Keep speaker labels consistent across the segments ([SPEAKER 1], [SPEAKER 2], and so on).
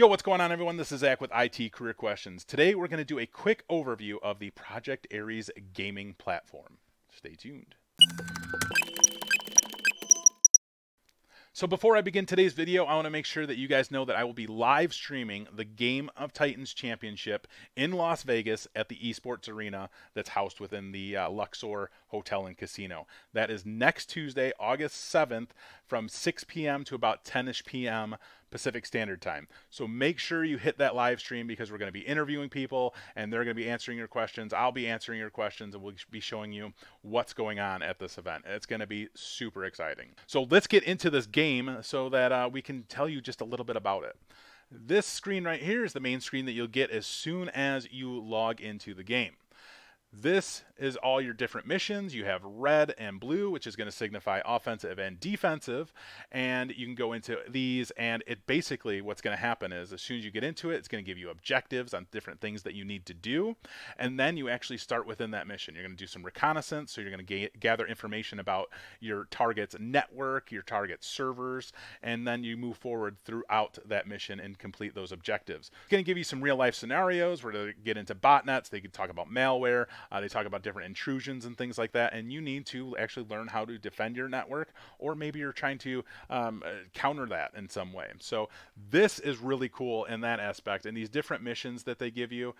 [SPEAKER 1] Yo, what's going on, everyone? This is Zach with IT Career Questions. Today, we're going to do a quick overview of the Project Ares gaming platform. Stay tuned. So before I begin today's video, I want to make sure that you guys know that I will be live streaming the Game of Titans Championship in Las Vegas at the Esports Arena that's housed within the uh, Luxor Hotel and Casino. That is next Tuesday, August 7th from 6 p.m. to about 10ish p.m. Pacific Standard Time. So make sure you hit that live stream because we're going to be interviewing people and they're going to be answering your questions. I'll be answering your questions and we'll be showing you what's going on at this event. It's going to be super exciting. So let's get into this game so that uh, we can tell you just a little bit about it. This screen right here is the main screen that you'll get as soon as you log into the game. This is all your different missions. You have red and blue, which is going to signify offensive and defensive. And you can go into these, and it basically what's going to happen is as soon as you get into it, it's going to give you objectives on different things that you need to do. And then you actually start within that mission. You're going to do some reconnaissance, so you're going to ga- gather information about your target's network, your target servers, and then you move forward throughout that mission and complete those objectives. It's going to give you some real life scenarios where they get into botnets, they can talk about malware, uh, they talk about different intrusions and things like that, and you need to actually learn how to defend your network, or maybe you're trying to um, uh, counter that in some way. So this is really cool in that aspect, and these different missions that they give you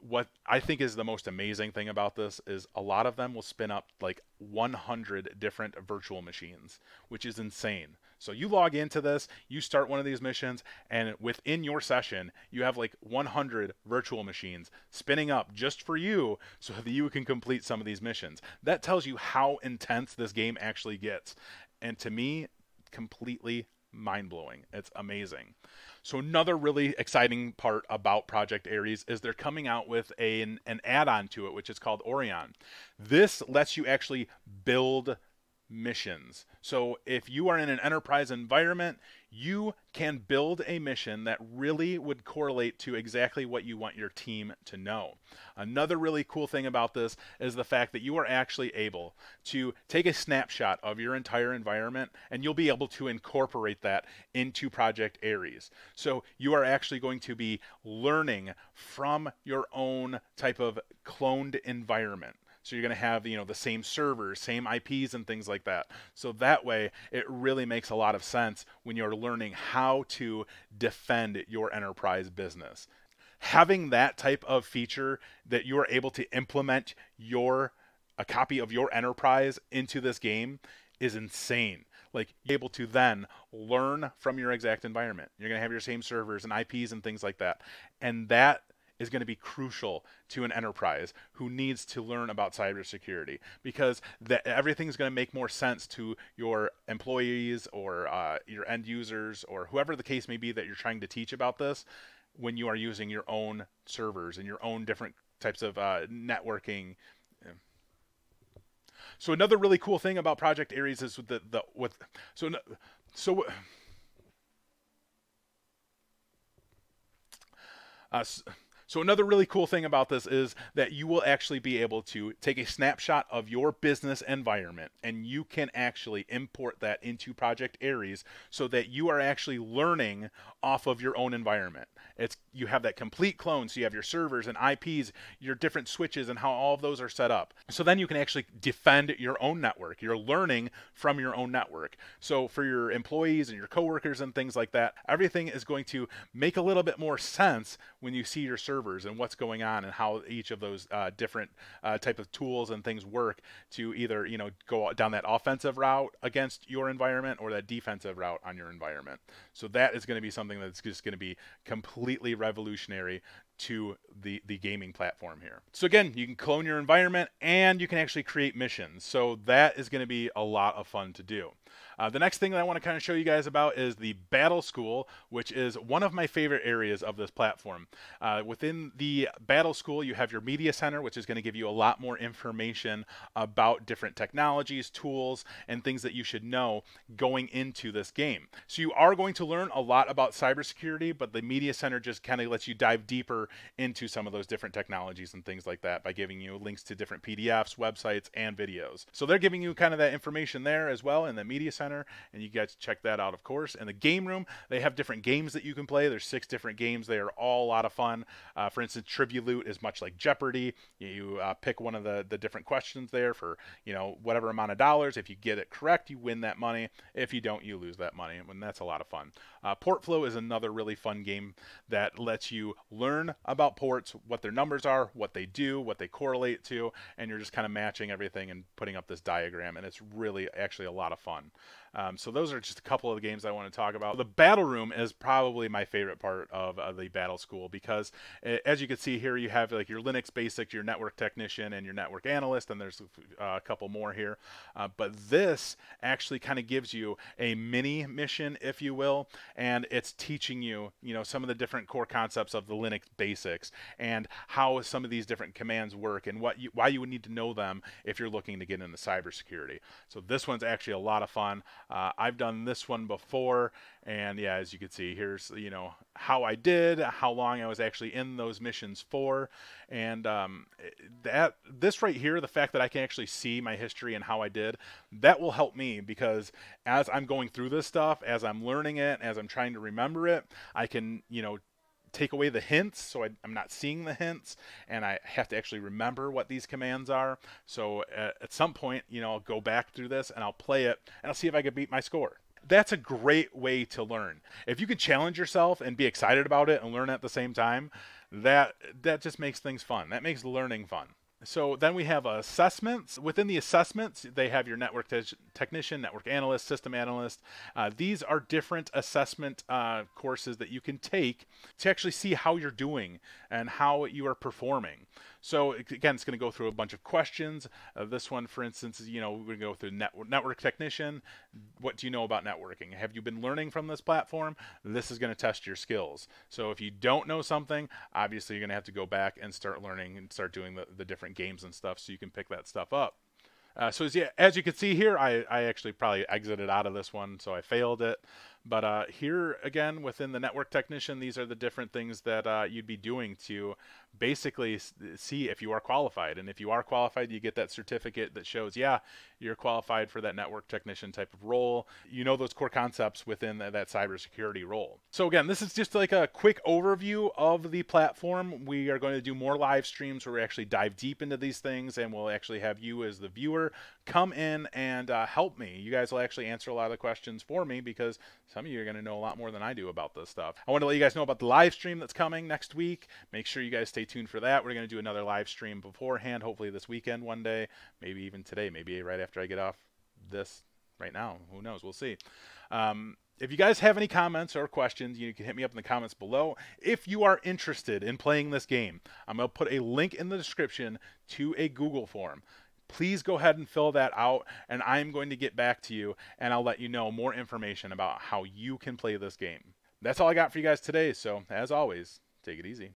[SPEAKER 1] what I think is the most amazing thing about this is a lot of them will spin up like 100 different virtual machines, which is insane. So you log into this, you start one of these missions, and within your session, you have like 100 virtual machines spinning up just for you so that you can complete some of these missions. That tells you how intense this game actually gets. And to me, completely mind blowing. It's amazing. So another really exciting part about Project Ares is they're coming out with a, an, an add-on to it, which is called Orion. This lets you actually build missions. So if you are in an enterprise environment, you can build a mission that really would correlate to exactly what you want your team to know. Another really cool thing about this is the fact that you are actually able to take a snapshot of your entire environment and you'll be able to incorporate that into Project Ares. So you are actually going to be learning from your own type of cloned environment. So you're going to have, you know, the same servers, same IPs and things like that. So that way it really makes a lot of sense when you're learning how to defend your enterprise business. Having that type of feature that you are able to implement your a copy of your enterprise into this game is insane like able to then learn from your exact environment. You're going to have your same servers and IPs and things like that. And that is going to be crucial to an enterprise who needs to learn about cybersecurity because everything's going to make more sense to your employees or uh, your end users or whoever the case may be that you're trying to teach about this when you are using your own servers and your own different types of uh, networking. So another really cool thing about Project Ares is with the, the with so so. Uh, so another really cool thing about this is that you will actually be able to take a snapshot of your business environment and you can actually import that into Project Ares so that you are actually learning off of your own environment. It's you have that complete clone so you have your servers and IPs, your different switches and how all of those are set up. So then you can actually defend your own network. You're learning from your own network. So for your employees and your coworkers and things like that, everything is going to make a little bit more sense when you see your server servers and what's going on and how each of those uh, different uh, type of tools and things work to either you know go down that offensive route against your environment or that defensive route on your environment. So that is going to be something that's just going to be completely revolutionary to the, the gaming platform here. So again, you can clone your environment and you can actually create missions. So that is going to be a lot of fun to do. Uh, the next thing that I want to kind of show you guys about is the Battle School, which is one of my favorite areas of this platform. Uh, within the Battle School, you have your Media Center, which is going to give you a lot more information about different technologies, tools, and things that you should know going into this game. So you are going to learn a lot about cybersecurity, but the Media Center just kind of lets you dive deeper into some of those different technologies and things like that by giving you links to different PDFs, websites, and videos. So they're giving you kind of that information there as well in the media center, and you guys check that out, of course. In the game room, they have different games that you can play. There's six different games. They are all a lot of fun. Uh, for instance, Trivia Loot is much like Jeopardy. You uh, pick one of the the different questions there for you know whatever amount of dollars. If you get it correct, you win that money. If you don't, you lose that money, and that's a lot of fun. Uh, Portflow is another really fun game that lets you learn about ports, what their numbers are, what they do, what they correlate to, and you're just kind of matching everything and putting up this diagram, and it's really actually a lot of fun. Um, so those are just a couple of the games I want to talk about. The battle room is probably my favorite part of uh, the battle school because, as you can see here, you have like your Linux basic, your network technician, and your network analyst, and there's uh, a couple more here. Uh, but this actually kind of gives you a mini mission, if you will, and it's teaching you, you know, some of the different core concepts of the Linux basics and how some of these different commands work and what you, why you would need to know them if you're looking to get into cybersecurity. So this one's actually a lot of fun. Uh, I've done this one before, and yeah, as you can see, here's you know how I did, how long I was actually in those missions for, and um, that this right here, the fact that I can actually see my history and how I did, that will help me because as I'm going through this stuff, as I'm learning it, as I'm trying to remember it, I can you know take away the hints so I, am not seeing the hints and I have to actually remember what these commands are. So at, at some point, you know, I'll go back through this and I'll play it and I'll see if I can beat my score. That's a great way to learn. If you can challenge yourself and be excited about it and learn at the same time, that that just makes things fun. That makes learning fun. So then we have assessments. Within the assessments, they have your network te- technician, network analyst, system analyst. Uh, these are different assessment uh, courses that you can take to actually see how you're doing and how you are performing. So again, it's going to go through a bunch of questions. Uh, this one, for instance, is you know we're going to go through net- network technician. What do you know about networking? Have you been learning from this platform? This is going to test your skills. So if you don't know something, obviously you're going to have to go back and start learning and start doing the, the different games and stuff so you can pick that stuff up. Uh, so as you, as you can see here, I, I actually probably exited out of this one, so I failed it. But uh, here again, within the network technician, these are the different things that uh, you'd be doing to basically see if you are qualified. And if you are qualified, you get that certificate that shows, yeah, you're qualified for that network technician type of role. You know those core concepts within that, cybersecurity role. So again, this is just like a quick overview of the platform. We are going to do more live streams where we actually dive deep into these things, and we'll actually have you as the viewer come in and uh, help me. You guys will actually answer a lot of the questions for me because some of you are going to know a lot more than I do about this stuff. I want to let you guys know about the live stream that's coming next week. Make sure you guys stay tuned for that. We're going to do another live stream beforehand, hopefully this weekend one day, maybe even today, maybe right after I get off this right now. Who knows? We'll see. Um, if you guys have any comments or questions, you can hit me up in the comments below. If you are interested in playing this game, I'm going to put a link in the description to a Google form please go ahead and fill that out and I'm going to get back to you and I'll let you know more information about how you can play this game. That's all I got for you guys today, so as always, take it easy.